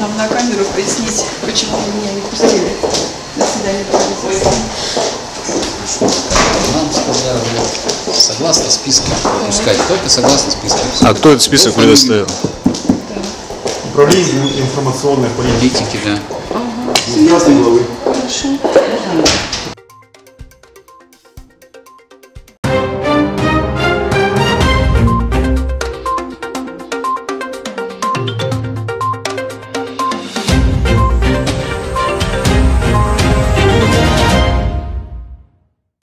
Нам на камеру пояснить, почему меня не пустили на свидание правительства. Нам сказали, согласно списку пускать, только согласно списку. А кто этот список предоставил? Управление информационной политики. Политики, да. Здравствуйте, главы. Хорошо.